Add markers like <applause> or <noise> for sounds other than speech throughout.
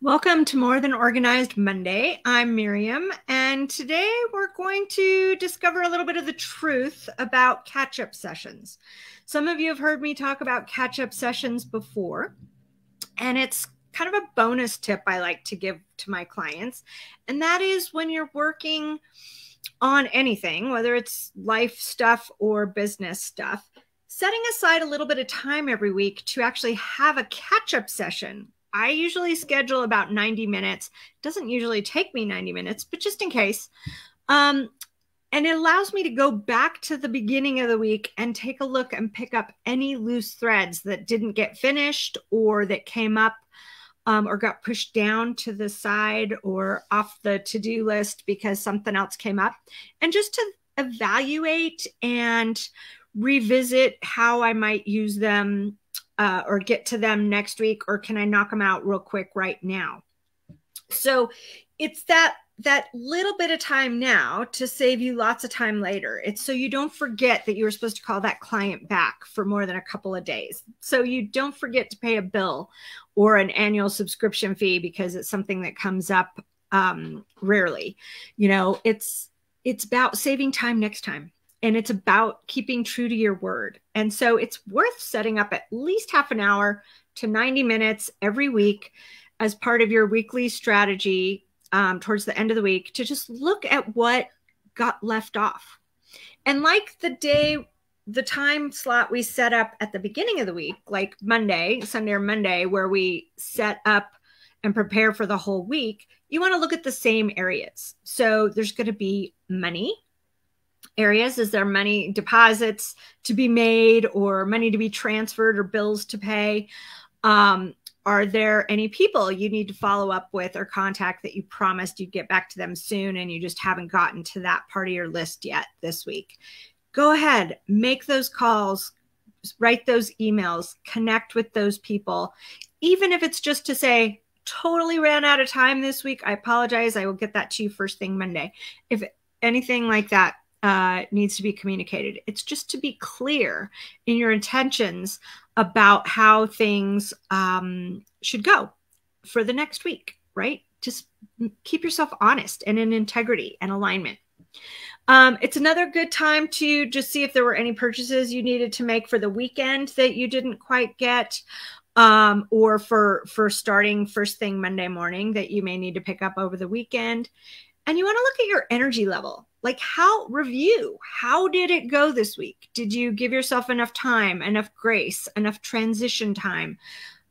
Welcome to More Than Organized Monday. I'm Miriam, and today we're going to discover a little bit of the truth about catch up sessions. Some of you have heard me talk about catch up sessions before, and it's kind of a bonus tip I like to give to my clients, and that is when you're working on anything, whether it's life stuff or business stuff, setting aside a little bit of time every week to actually have a catch up session I usually schedule about 90 minutes. It doesn't usually take me 90 minutes, but just in case. Um, and it allows me to go back to the beginning of the week and take a look and pick up any loose threads that didn't get finished or that came up um, or got pushed down to the side or off the to do list because something else came up. And just to evaluate and revisit how I might use them uh, or get to them next week or can i knock them out real quick right now? So it's that that little bit of time now to save you lots of time later. It's so you don't forget that you were supposed to call that client back for more than a couple of days. So you don't forget to pay a bill or an annual subscription fee because it's something that comes up um, rarely. You know it's it's about saving time next time and it's about keeping true to your word. And so it's worth setting up at least half an hour to 90 minutes every week as part of your weekly strategy um, towards the end of the week to just look at what got left off. And like the day, the time slot we set up at the beginning of the week, like Monday, Sunday or Monday, where we set up and prepare for the whole week, you want to look at the same areas. So there's going to be money, areas? Is there money deposits to be made or money to be transferred or bills to pay? Um, are there any people you need to follow up with or contact that you promised you'd get back to them soon and you just haven't gotten to that part of your list yet this week? Go ahead, make those calls, write those emails, connect with those people, even if it's just to say, totally ran out of time this week. I apologize. I will get that to you first thing Monday. If anything like that, uh, needs to be communicated. It's just to be clear in your intentions about how things um, should go for the next week, right? Just keep yourself honest and in integrity and alignment. Um, it's another good time to just see if there were any purchases you needed to make for the weekend that you didn't quite get, um, or for for starting first thing Monday morning that you may need to pick up over the weekend. And you want to look at your energy level. Like how review how did it go this week? Did you give yourself enough time enough grace enough transition time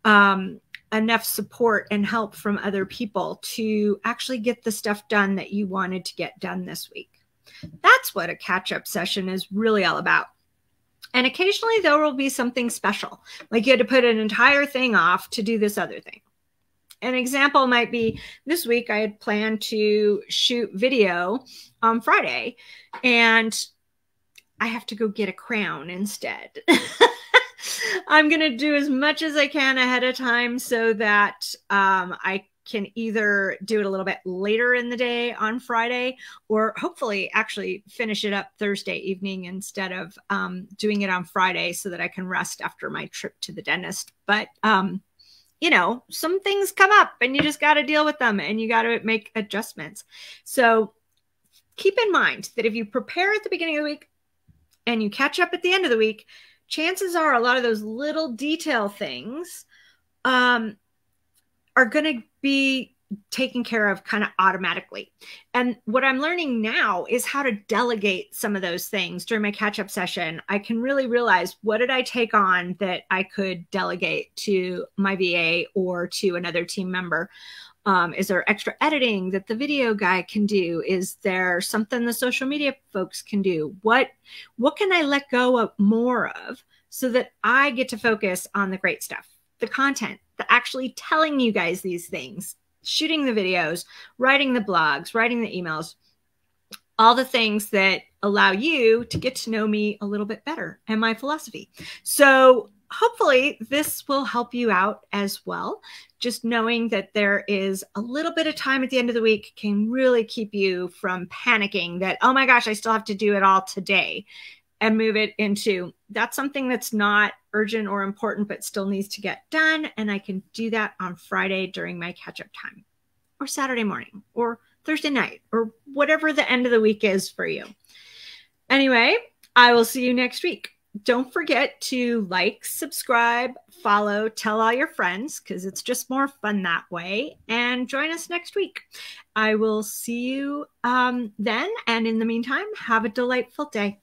um, enough support and help from other people to actually get the stuff done that you wanted to get done this week? That's what a catch up session is really all about. And occasionally there will be something special. Like you had to put an entire thing off to do this other thing an example might be this week I had planned to shoot video on Friday and I have to go get a crown instead. <laughs> I'm going to do as much as I can ahead of time so that um, I can either do it a little bit later in the day on Friday or hopefully actually finish it up Thursday evening instead of um, doing it on Friday so that I can rest after my trip to the dentist. But um, you know, some things come up and you just got to deal with them and you got to make adjustments. So keep in mind that if you prepare at the beginning of the week and you catch up at the end of the week, chances are a lot of those little detail things um, are going to be taken care of kind of automatically. And what I'm learning now is how to delegate some of those things during my catch up session. I can really realize what did I take on that I could delegate to my VA or to another team member. Um, is there extra editing that the video guy can do? Is there something the social media folks can do? What what can I let go of more of so that I get to focus on the great stuff, the content, the actually telling you guys these things shooting the videos, writing the blogs, writing the emails, all the things that allow you to get to know me a little bit better and my philosophy. So, hopefully, this will help you out as well. Just knowing that there is a little bit of time at the end of the week can really keep you from panicking that, oh my gosh, I still have to do it all today. And move it into that's something that's not urgent or important but still needs to get done. And i can do that on friday during my catch up time or saturday morning or thursday night or whatever the end of the week is for you. Anyway i will see you next week. Don't forget to like subscribe follow tell all your friends because it's just more fun that way. And join us next week. I will see you um, then. And in the meantime have a delightful day